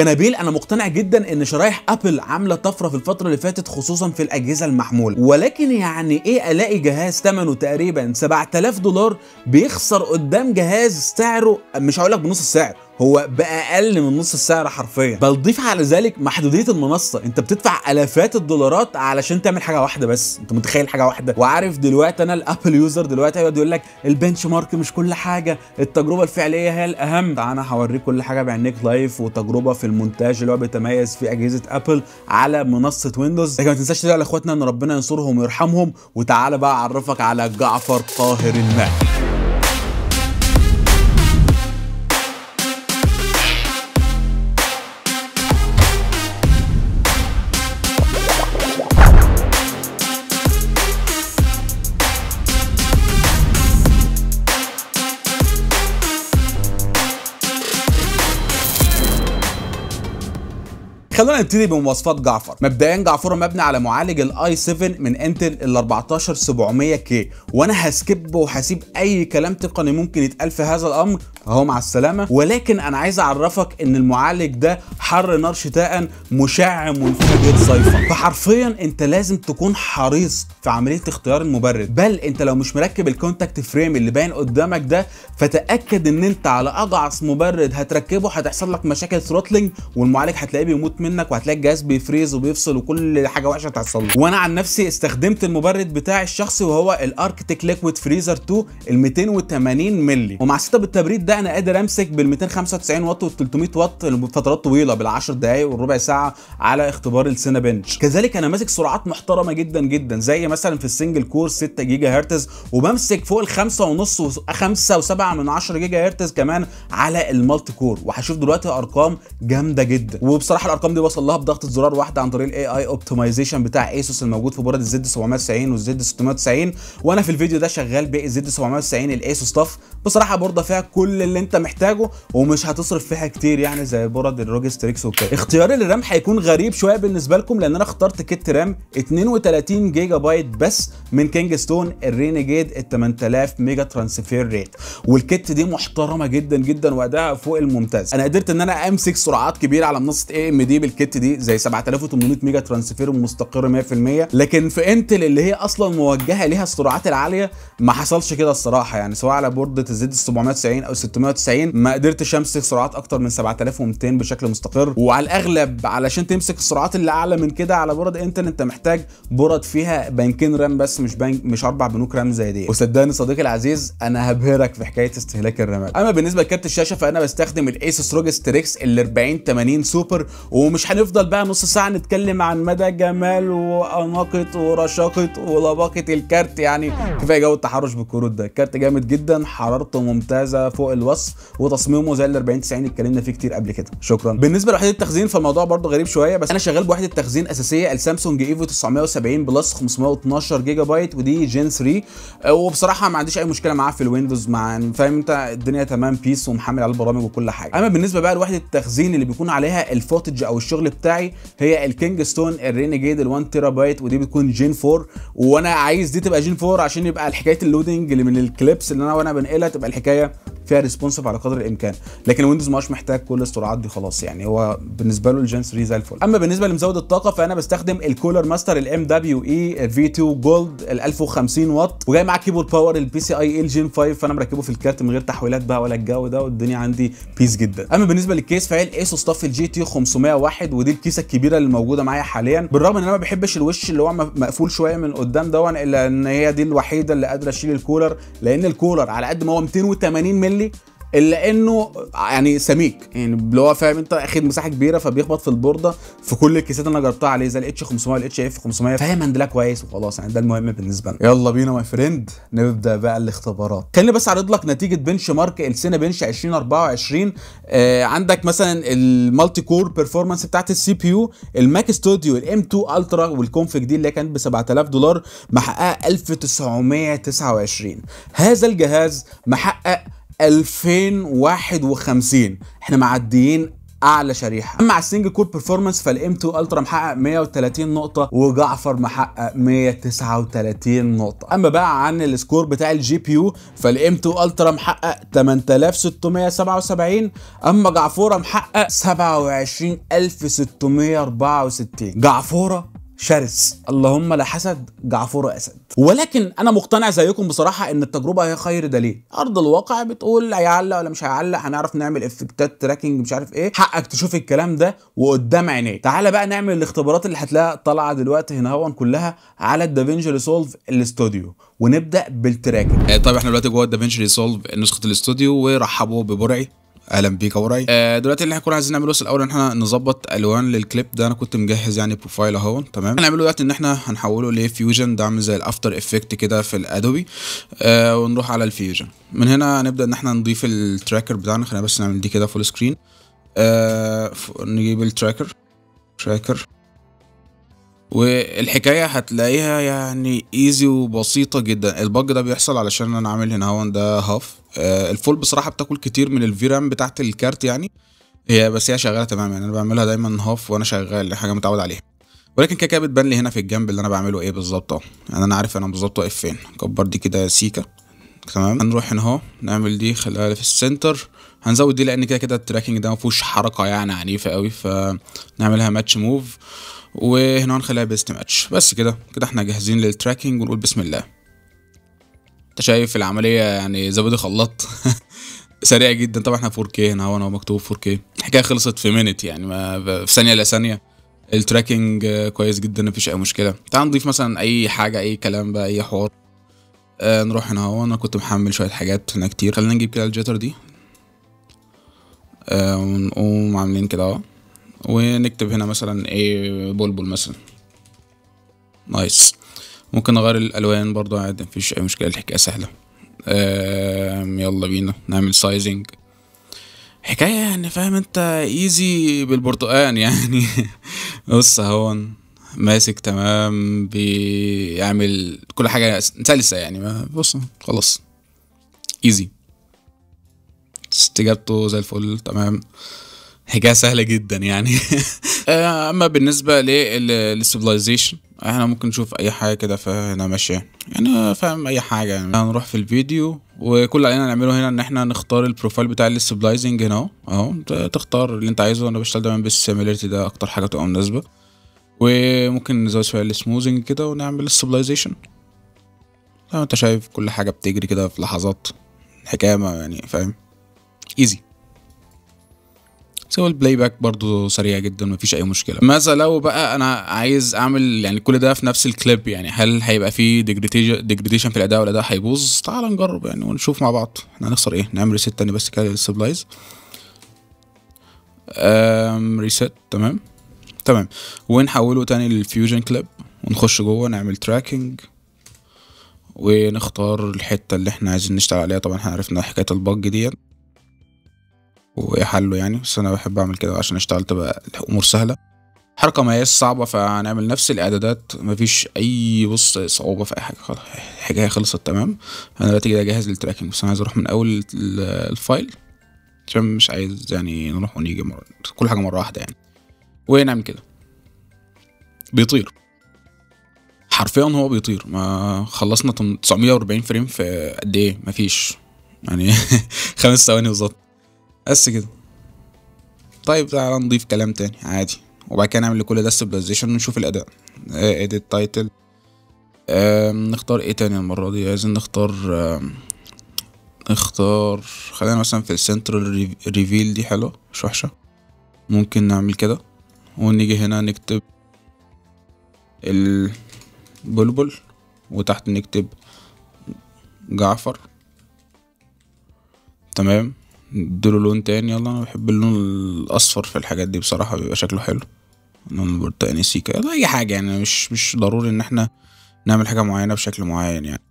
كنبيل أنا مقتنع جدا إن شرايح Apple عاملة طفرة في الفترة اللي فاتت خصوصا في الأجهزة المحمولة. ولكن يعني إيه ألاقي جهاز ثمنه تقريبا؟ 7000 دولار بيخسر قدام جهاز سعره مش هقول لك بنص السعر هو باقل من نص السعر حرفيا. بل ضيف على ذلك محدودية المنصة. أنت بتدفع آلافات الدولارات علشان تعمل حاجة واحدة بس. أنت متخيل حاجة واحدة؟ وعارف دلوقتي أنا ال Apple user دلوقتي هيقعد يقول لك ال benchmark مش كل حاجة. التجربة الفعلية هي الأهم. أنا هوريك كل حاجة بعينيك live وتجربة في المونتاج اللي هو بيتميز في أجهزة Apple على منصة ويندوز. لكن ما تنساش تدعي لإخواتنا إن ربنا ينصرهم ويرحمهم. وتعالى بقى أعرفك على جعفر طاهر الماء خلونا نبتدي بمواصفات جعفر. مبدئيا جعفر مبني على معالج ال i7 من Intel ال 14700K وأنا ه skip وهسيب أي كلام تقني ممكن يتقال في هذا الأمر. أهو مع السلامة. ولكن أنا عايز أعرفك إن المعالج ده حر نار شتاء مشع منفجر صيفا. فحرفيا أنت لازم تكون حريص في عملية اختيار المبرد بل أنت لو مش مركب ال contact frame اللي باين قدامك ده فتأكد إن أنت على اجعص مبرد هتركبه هتحصل لك مشاكل throttling والمعالج هتلاقيه بيموت منك وهتلاقي الجهاز بي freeze وبيفصل وكل حاجة وحشة هتحصل له. وأنا عن نفسي استخدمت المبرد بتاعي الشخصي وهو ال Arctic Liquid Freezer 2 ال 280 مللي. ومع set التبريد ده أنا قادر أمسك بال 295 واط وال 300 واط لفترات طويلة بال 10 دقائق والربع ساعة على اختبار ال Cinebench كذلك أنا ماسك سرعات محترمة جدا جدا زي مثلا في ال single core 6 جيجا هرتز وبمسك فوق ال 5 ونص و 5 و7 من 10 جيجا هرتز كمان على ال multi core وهشوف دلوقتي أرقام جامدة جدا. وبصراحة الأرقام دي وصل لها بضغطه زرار واحدة عن طريق ال AI optimization بتاع ASUS الموجود في board ال Z 790 وال Z 690 وأنا في الفيديو ده شغال بال Z 790 ال ASUS TUF بصراحة board ه فيها كل اللي أنت محتاجه ومش هتصرف فيها كتير يعني زي board ال ROG Strix وكده. اختياري لل RAM هيكون غريب شوية بالنسبة لكم لأن أنا اخترت kit RAM 32 جيجا بايت بس من Kingston ال Renegade ال 8000 mega transfer rate. وال kit دي محترمة جدا جدا وادائها فوق الممتاز. أنا قدرت إن أنا أمسك سرعات كبيرة على منصة AMD بال kit دي زي 7800 mega transfer مستقر 100% لكن في Intel اللي هي أصلا موجهة ليها السرعات العالية ما حصلش كده الصراحة. يعني سواء على board ه ال Z 790 أو 690 ما قدرتش امسك سرعات أكتر من 7200 بشكل مستقر. وعلى الأغلب علشان تمسك السرعات اللي أعلى من كده على board Intel أنت محتاج board فيها بنكين RAM بس مش بنك مش أربع بنوك RAM زي دي. وصدقني صديقي العزيز أنا هبهرك في حكاية استهلاك ال RAM ات أما بالنسبة لكارت الشاشة فأنا بستخدم ال ASUS ROG Strix ال 40 80 سوبر ومش هنفضل بقى نص ساعة نتكلم عن مدى جمال واناقه ورشاقه ولباقة الكارت. يعني كفاية جو التحرش بالكروت ده. الكارت جامد جدا حرارته ممتازة فوق الوصف وتصميمه زي ال 40 90 اتكلمنا فيه كتير قبل كده. شكرا. بالنسبة لوحدة التخزين فالموضوع برده غريب شوية بس أنا شغال بوحدة تخزين أساسية ال Samsung Evo 970 Plus 512 جيجا بايت ودي Gen 3 وبصراحة ما عنديش أي مشكلة معاه في ال Windows مع فاهم أنت الدنيا تمام peace ومحمل على البرامج وكل حاجة. أما بالنسبة بقى لوحدة التخزين اللي بيكون عليها ال footage أو الشغل بتاعي هي الكينج ستون ال Renegade ال 1 تيرا بايت ودي بتكون Gen 4 وأنا عايز دي تبقى Gen 4 عشان يبقى حكايه ال loading اللي من ال clips اللي أنا وأنا بنقلها تبقى الحكاية فيها responsive على قدر الإمكان. لكن ال Windows مش محتاج كل السرعات دي خلاص يعني. هو بالنسبة له ال Gen 3 زي الفل. أما بالنسبة لمزود الطاقة فأنا بستخدم ال Cooler Master ال MWE V2 Gold ال 1050 واط. وجاي معاه كيبل ال power ال PCIe ال Gen 5 فأنا مركبه في الكارت من غير تحويلات بقى ولا الجو ده والدنيا عندي peace جدا. أما بالنسبة لل case فهي ال ASUS TUF ال GT501 ودي ال case ة الكبيرة اللي موجودة معايا حاليا. بالرغم إن أنا ما بحبش الوش اللي هو مقفول شوية من قدام دون إلا إن هي دي الوحيدة اللي قادرة أشيل الكولر. لأن الكولر على قد ما هو 280 مللي إلا إنه يعني سميك. يعني اللي هو فاهم أنت أخد مساحة كبيرة فبيخبط في البوردة في كل الكيسات أنا جربتها عليه زي الاتش 500 والاتش اف 500 فاهم handle ها كويس وخلاص يعني ده المهم بالنسبة لنا. يلا بينا my friend نبدأ بقى الاختبارات. خليني بس أعرض لك نتيجة benchmark ال Cinebench 2024 آه عندك مثلا ال multi core performance بتاعت ال CPU ال Mac Studio ال M2 Ultra وال config دي اللي كانت ب 7000 دولار محققة 1929 هذا الجهاز محقق 2051 إحنا معديين أعلى شريحة. اما على ال single core performance فال M2 Ultra محقق 130 نقطة وجعفر محقق 139 نقطة. أما بقى عن ال score بتاع ال GPU فال M2 Ultra محقق 8677 أما جعفورة محقق 27664 جعفورة شرس. اللهم لا حسد جعفر أسد. ولكن أنا مقتنع زيكم بصراحة إن التجربة هي خير دليل. أرض الواقع بتقول هيعلق ولا مش هيعلق هنعرف نعمل effect ات tracking مش عارف إيه. حقك تشوف الكلام ده وقدام عينيك. تعالى بقى نعمل الاختبارات اللي هتلاقيها طالعة دلوقتي هنا هون كلها على ال DaVinci Resolve ال Studio. ونبدأ بال tracking. طيب إحنا دلوقتي جوه ال DaVinci Resolve نسخة الاستوديو ورحبوا ببرعي. أهلا بيك يا وراي آه دلوقتي اللي هنكون عايزين نعمله الأول إن إحنا نظبط ألوان للكليب ده أنا كنت مجهز يعني profile أهو تمام؟ هنعمله دلوقتي إن إحنا هنحوله ل Fusion ده عامل زي ال After Effect كده في ال Adobe آه ونروح على ال Fusion من هنا هنبدأ إن إحنا نضيف ال tracker بتاعنا خلينا بس نعمل دي كده full screen آه نجيب ال tracker tracker والحكاية هتلاقيها يعني easy وبسيطة جدا. ال bug ده بيحصل علشان أنا عامل هنا هون ده half آه ال full بصراحة بتاكل كتير من ال VRAM بتاعت الكارت يعني. هي بس هي شغالة تمام يعني. أنا بعملها دايما half وأنا شغال حاجة متعود عليها. ولكن كده كده بتبان لي هنا في الجنب اللي أنا بعمله إيه بالظبط أهو. يعني أنا عارف أنا بالظبط واقف فين. كبر دي كده سيكا تمام؟ هنروح هنا اهو نعمل دي خليها في ال center. هنزود دي لأن كده كده ال tracking ده ما فيهوش حركة يعني عنيفة قوي فنعملها match move وهنا هنخليها best match بس كده كده إحنا جاهزين لل tracking ونقول بسم الله. انت شايف العملية يعني زبادي خلاط سريع جدا. طبعا إحنا 4K هنا هو أنا مكتوب 4K الحكاية خلصت في minute يعني ما في ثانية الا ثانية. ال tracking كويس جدا مفيش أي مشكلة. تعال نضيف مثلا أي حاجة أي كلام بقى أي حوار. آه نروح هنا هو أنا كنت محمل شوية حاجات هنا كتير. خلينا نجيب كده ال jitter دي. آه ونقوم عاملين كده أهو. ونكتب هنا مثلا إيه بلبل مثلا. nice. ممكن نغير الألوان برضو عادي مفيش أي مشكلة الحكاية سهلة. يلا بينا. نعمل sizing حكاية يعني فاهم أنت؟ easy بالبرتقال يعني. بص هون ماسك تمام بيعمل كل حاجة سلسة يعني. ما بص خلاص. easy استجابته زي الفل تمام. حكاية سهلة جدا يعني. أما بالنسبة لل stabilization إحنا ممكن نشوف أي حاجة كده فهنا ماشية. يعني فاهم أي حاجة يعني. هنروح في الفيديو وكل اللي علينا نعمله هنا إن إحنا نختار ال profile بتاع ال stabilizing هنا. أهو تختار اللي أنت عايزه. أنا بشتغل دايما بال similarity ده أكتر حاجة تبقى مناسبة. وممكن نزود شوية السموزنج كده ونعمل ال stabilization زي ما انت شايف كل حاجة بتجري كده في لحظات الحكاية ما يعني فاهم؟ easy سوى ال playback برضه سريع جدا مفيش أي مشكلة. ماذا لو بقى أنا عايز أعمل يعني كل ده في نفس الكليب يعني؟ هل هيبقى في degradation في الأداء ولا ده هيبوظ؟ تعال نجرب يعني ونشوف مع بعض. إحنا هنخسر إيه؟ نعمل reset تاني بس كده لل stabilize reset تمام. تمام. ونحوله تاني لل Fusion clip ونخش جوه نعمل tracking ونختار الحتة اللي إحنا عايزين نشتغل عليها. طبعا إحنا عرفنا حكاية ال bug ديت وايه حله يعني. بس أنا بحب أعمل كده عشان أشتغل تبقى الأمور سهلة. حركة ما هياش صعبة فهنعمل نفس الإعدادات. مفيش أي بص صعوبة في أي حاجة. خلاص الحكاية خلصت تمام. أنا دلوقتي كده جاهز لل tracking بس أنا عايز أروح من أول ال file. عشان مش عايز يعني نروح ونيجي مرة كل حاجة مرة واحدة يعني. ونعمل كده. بيطير. حرفيا هو بيطير. ما خلصنا 940 frame في قد إيه؟ مفيش يعني خمس ثواني بالظبط. بس كده. طيب تعالى نضيف كلام تاني. عادي. وبعد كده نعمل لكل ده stabilization ونشوف الأداء. edit title نختار إيه تاني المرة دي؟ عايزين نختار نختار خلينا مثلا في ال central reveal دي حلوة مش وحشة. ممكن نعمل كده. ونيجي هنا نكتب البلبل وتحت نكتب جعفر. تمام؟ نديله لون تاني يلا أنا بحب اللون الأصفر في الحاجات دي بصراحة بيبقى شكله حلو. لون برتقاني سيكا أي حاجة يعني مش مش ضروري إن إحنا نعمل حاجة معينة بشكل معين يعني.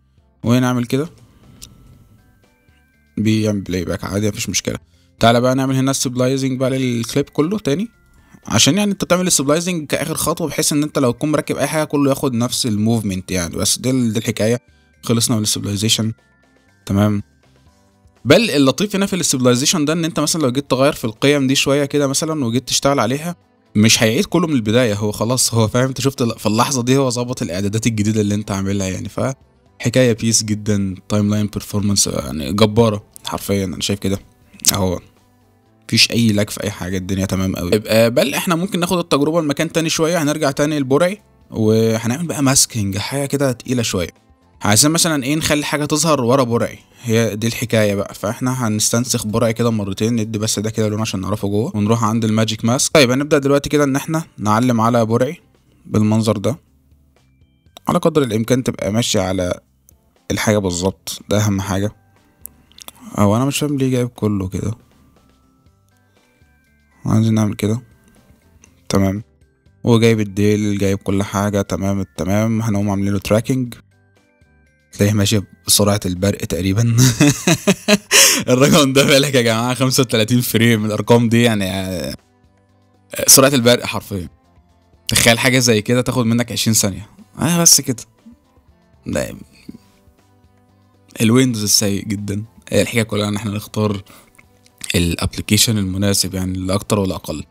ونعمل كده. بيعمل playback عادي مفيش مشكلة. تعالى بقى نعمل هنا ال stabilizing بقى للكليب كله تاني. عشان يعني انت تعمل ال stabilizing كآخر خطوة بحيث ان انت لو تكون مركب أي حاجة كله ياخد نفس ال movement يعني. بس دي, دي الحكاية. خلصنا من ال stabilization تمام. بل اللطيف هنا في ال stabilization ده ان انت مثلا لو جيت تغير في القيم دي شوية كده مثلا وجيت تشتغل عليها مش هيعيد كله من البداية. هو خلاص هو فاهم؟ انت شفت في اللحظة دي هو ظبط الإعدادات الجديدة اللي انت عاملها يعني. فحكاية beast جدا timeline performance يعني جبارة حرفيا. أنا شايف كده. أهو. مفيش أي lag في أي حاجة الدنيا تمام قوي بل إحنا ممكن ناخد التجربة لمكان تاني شوية هنرجع تاني لبرعي وهنعمل بقى masking حاجة كده تقيلة شوية. عايزين مثلا إيه نخلي حاجة تظهر ورا برعي هي دي الحكاية بقى. فإحنا هنستنسخ برعي كده مرتين ندي بس ده كده لون عشان نعرفه جوه ونروح عند ال magic mask طيب هنبدأ دلوقتي كده إن إحنا نعلم على برعي بالمنظر ده. على قدر الإمكان تبقى ماشيه على الحاجة بالظبط ده أهم حاجة. أو أنا مش فاهم ليه جايب كله كده. عايزين نعمل كده. تمام. وجايب الديل جايب كل حاجة. تمام التمام هنقوم عاملين له tracking تلاقيه ماشي بسرعة البرق تقريبا. الرقم ده بالك يا جماعة 35 frame. الأرقام دي يعني آه، سرعة البرق حرفيا. تخيل حاجة زي كده تاخد منك 20 ثانية. آه بس كده. ده ال Windows السيء جدا. الحكاية كلها إن إحنا نختار ال application المناسب يعني لا أكتر ولا أقل.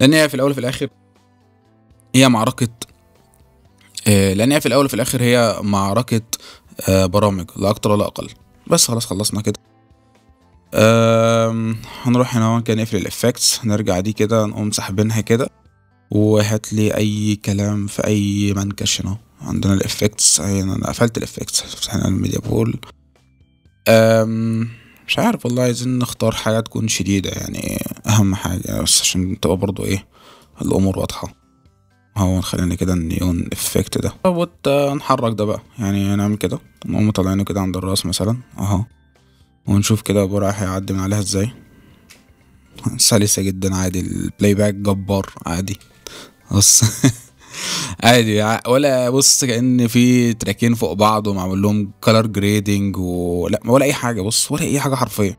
لأن هي في الأول وفي الآخر هي معركة آه، لأن هي في الأول وفي الآخر هي معركة آه، برامج لا أكتر ولا أقل. بس خلاص خلصنا كده. هنروح هنا كده نقفل ال effects نرجع دي كده نقوم سحبينها كده. وهات لي أي كلام في أي منكش هنا. عندنا ال effects أنا قفلت الافكتس فتحنا ال media pool. أم مش عارف والله عايزين نختار حاجة تكون شديدة يعني أهم حاجة بس عشان تبقى برضو إيه الأمور واضحة. هو نخلينا كده ال neon effect ده. وت- نحرك ده بقى. يعني نعمل كده. نقوم مطلعينه كده عند الرأس مثلا. أهو. ونشوف كده برعي هيعدي من عليها إزاي. سلسة جدا عادي. ال playback جبار عادي. بص عادي. ولا بص كأن في track ين فوق بعض ومعمول لهم color grading ولا ولا أي حاجة. بص ولا أي حاجة حرفيا.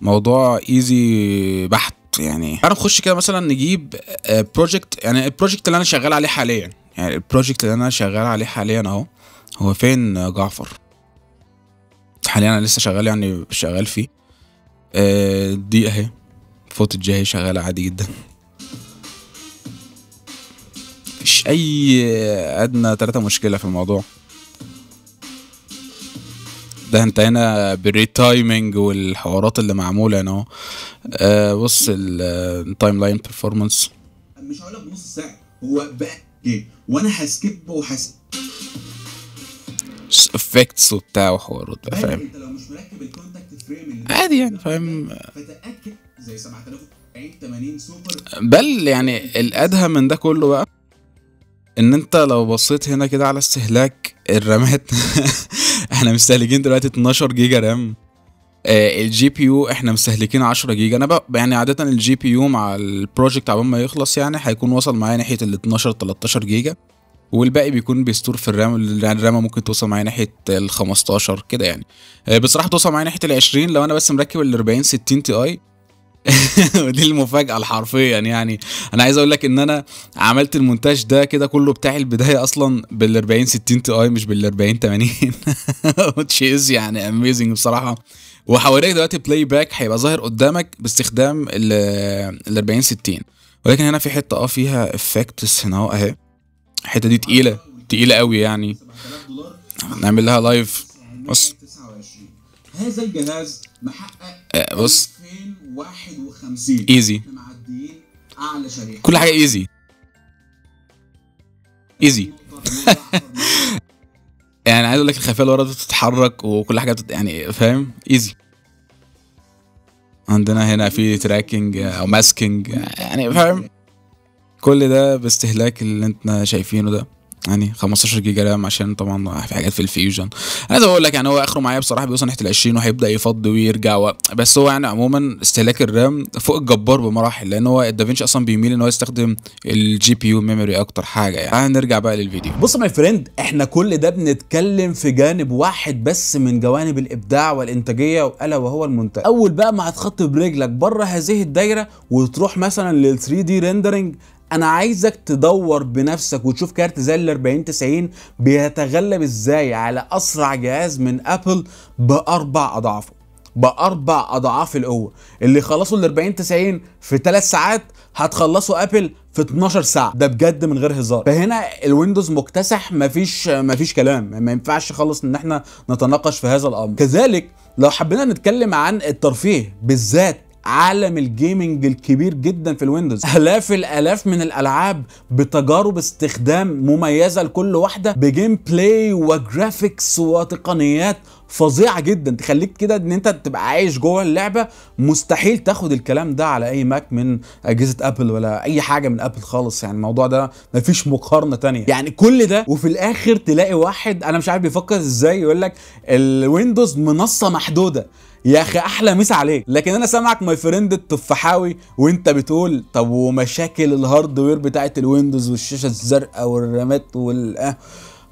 موضوع easy بحت يعني. تعالى نخش كده مثلا نجيب project يعني ال project اللي أنا شغال عليه حاليا. يعني ال project اللي أنا شغال عليه حاليا أهو هو فين؟ آه، جعفر. حاليا أنا لسه شغال يعني شغال فيه. آه، دي أهي. footage أهي شغالة عادي جدا. مفيش أي أدنى تلاتة مشكلة في الموضوع. ده أنت هنا بال retiming والحوارات اللي معمولة هنا أهو. آه، بص ال timeline performance مش هقول لك بنص ساعة هو بقى إيه؟ وأنا هسكيب وهس افكتس وبتاع وحوارات بقى فاهم؟ أنت لو مش مركب الكونتاكت فريم عادي يعني فاهم؟ فتأكد زي 7040 80 سوبر. بل يعني الأدهى من ده كله بقى إن أنت لو بصيت هنا كده على استهلاك الرامات إحنا مستهلكين دلوقتي 12 جيجا رام. آه الجي بي يو إحنا مستهلكين 10 جيجا. أنا بقى يعني عادة الجي بي يو مع البروجكت عبال ما يخلص يعني هيكون وصل معايا ناحية ال 12 13 جيجا والباقي بيكون بي store في ال RAM يعني الرامة ممكن توصل معايا ناحية ال 15 كده يعني. آه، بصراحة توصل معايا ناحية ال 20 لو أنا بس مركب ال 40 60 Ti. ودي المفاجأة الحرفيا يعني. أنا عايز أقول لك إن أنا عملت المونتاج ده كده كله بتاع البداية أصلا بال 40 60 Ti مش بال 40 80 which is يعني amazing بصراحة. وهوريك دلوقتي playback هيبقى ظاهر قدامك باستخدام ال 40 60 ولكن هنا في حتة آه فيها افكتس هنا اهي الحتة دي تقيلة تقيلة قوي يعني. 7000 دولار نعمل لها لايف بص. 29 هذا الجهاز محقق آه، بص. 2051 ايزي معديين أعلى شريحة. كل حاجة ايزي ايزي يعني عايز أقول لك الخلفية اللي ورا بتتحرك وكل حاجة بتت... يعني فاهم؟ ايزي عندنا هنا في tracking أو masking يعني فاهم؟ كل ده باستهلاك اللي انت شايفينه ده. يعني 15 جيجا RAM عشان طبعا في حاجات في ال Fusion. أنا أقول لك يعني هو آخره معايا بصراحة بيوصل ناحية ال 20 وهيبدأ يفضي ويرجع و... بس هو يعني عموما استهلاك ال RAM فوق الجبار بمراحل لأن هو الدافينشي أصلا بيميل إن هو يستخدم ال GPU memory أكتر حاجة يعني. تعال نرجع بقى للفيديو. بص my friend إحنا كل ده بنتكلم في جانب واحد بس من جوانب الإبداع والإنتاجية وألا وهو المونتاج أول بقى ما هتخط برجلك بره هذه الدايرة وتروح مثلا لل 3D rendering أنا عايزك تدور بنفسك وتشوف كارت زي ال 4090 بيتغلب إزاي على أسرع جهاز من أبل بأربع أضعافه. بأربع أضعاف القوة. اللي خلصوا ال 4090 في 3 ساعات هتخلصوا أبل في 12 ساعة. ده بجد من غير هزار. فهنا ال Windows مكتسح مفيش مفيش كلام. ما ينفعش خالص إن إحنا نتناقش في هذا الأمر. كذلك لو حبينا نتكلم عن الترفيه بالذات عالم ال gaming الكبير جدا في ال Windows. آلاف الآلاف من الألعاب بتجارب استخدام مميزة لكل واحدة ب gameplay و graphics وتقنيات فظيعة جدا. تخليك كده إن أنت تبقى عايش جوه اللعبة مستحيل تاخد الكلام ده على أي ماك من أجهزة أبل ولا أي حاجة من أبل خالص. يعني الموضوع ده مفيش مقارنة تانية. يعني كل ده وفي الآخر تلاقي واحد أنا مش عارف بيفكر إزاي يقول لك ال Windows منصة محدودة. يا أخي أحلى مسا عليك. لكن أنا سامعك my friend التفاحاوي وأنت بتقول طب ومشاكل ال hardware بتاعت ال Windows والشاشة الزرقاء والرامات وال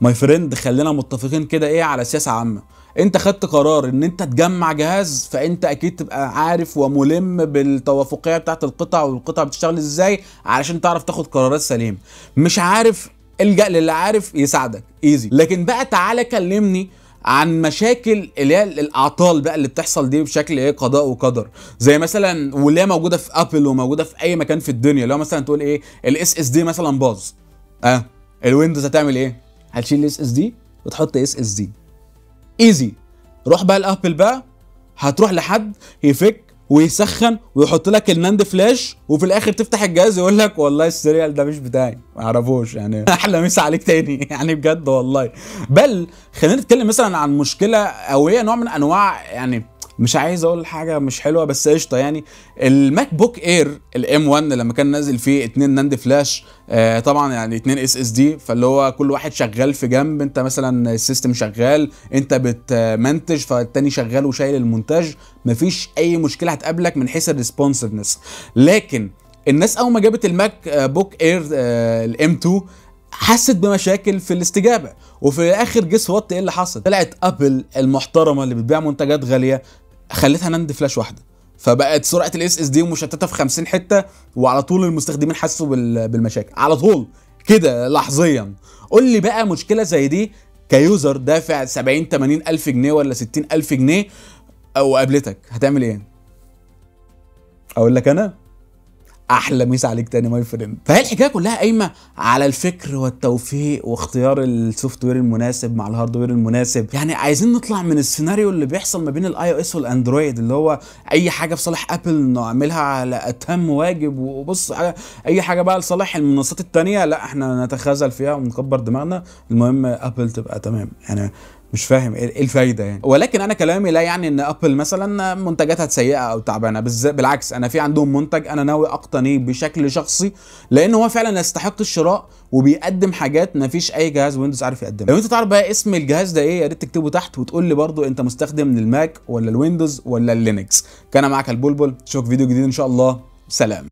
my friend خلينا متفقين كده إيه على سياسه عامة. أنت خدت قرار إن أنت تجمع جهاز فأنت أكيد تبقى عارف وملم بالتوافقية بتاعت القطع والقطع بتشتغل إزاي علشان تعرف تاخد قرارات سليمة. مش عارف إلجأ للي عارف يساعدك. easy لكن بقى تعالى كلمني عن مشاكل اللي هي الأعطال بقى اللي بتحصل دي بشكل إيه قضاء وقدر. زي مثلا واللي هي موجودة في ابل وموجودة في أي مكان في الدنيا اللي هو مثلا تقول إيه ال SSD مثلا باظ. آه ال Windows هتعمل إيه؟ هتشيل ال SSD وتحط SSD easy روح بقى الابل بقى هتروح لحد يفك ويسخن ويحط لك ال NAND flash وفي الآخر تفتح الجهاز يقول لك والله ال serial ده مش بتاعي. ما اعرفوش يعني. أحلى مسا عليك تاني. يعني بجد والله. بل خلينا نتكلم مثلا عن مشكلة أو هي نوع من أنواع يعني مش عايز أقول حاجة مش حلوة بس قشطة يعني. ال MacBook Air ال M1 لما كان نازل فيه اتنين NAND flash آه طبعا يعني اتنين SSD فاللي هو كل واحد شغال في جنب انت مثلا ال system شغال انت بتمنتج فالتاني شغال وشايل المونتاج مفيش أي مشكلة هتقابلك من حيث ال responsiveness لكن الناس أول ما جابت ال MacBook Air ال M2 حست بمشاكل في الاستجابة. وفي الآخر guess what إيه اللي حصل؟ طلعت ابل المحترمة اللي بتبيع منتجات غالية خلتها NAND flash واحدة. فبقت سرعة ال SSD مشتتة في 50 حتة وعلى طول المستخدمين حسوا بالمشاكل. على طول. كده لحظيا. قول لي بقى مشكلة زي دي ك user دافع 70 80 ألف جنيه ولا 60 ألف جنيه؟ أو قابلتك. هتعمل إيه؟ أقول لك أنا. أحلى مسا عليك تاني my friend فهي الحكاية كلها قايمة على الفكر والتوفيق واختيار ال software المناسب مع ال hardware المناسب. يعني عايزين نطلع من السيناريو اللي بيحصل ما بين ال iOS وال Android اللي هو أي حاجة في صالح ابل نعملها على أتم واجب وبص أي حاجة بقى لصالح المنصات التانية لا إحنا نتخاذل فيها ونكبر دماغنا. المهم ابل تبقى تمام. يعني مش فاهم إيه الفايدة يعني؟ ولكن أنا كلامي لا يعني إن أبل مثلا منتجاتها سيئة أو تعبانة. بالعكس أنا في عندهم منتج أنا ناوي أقتنيه بشكل شخصي لأن هو فعلا يستحق الشراء وبيقدم حاجات ما فيش أي جهاز Windows عارف يقدمها. لو أنت تعرف بقى اسم الجهاز ده إيه يا ريت تكتبه تحت وتقول لي برضو أنت مستخدم من ال Mac ولا ال Windows ولا ال Linux. كان معاك البلبل اشوفك فيديو جديد إن شاء الله. سلام.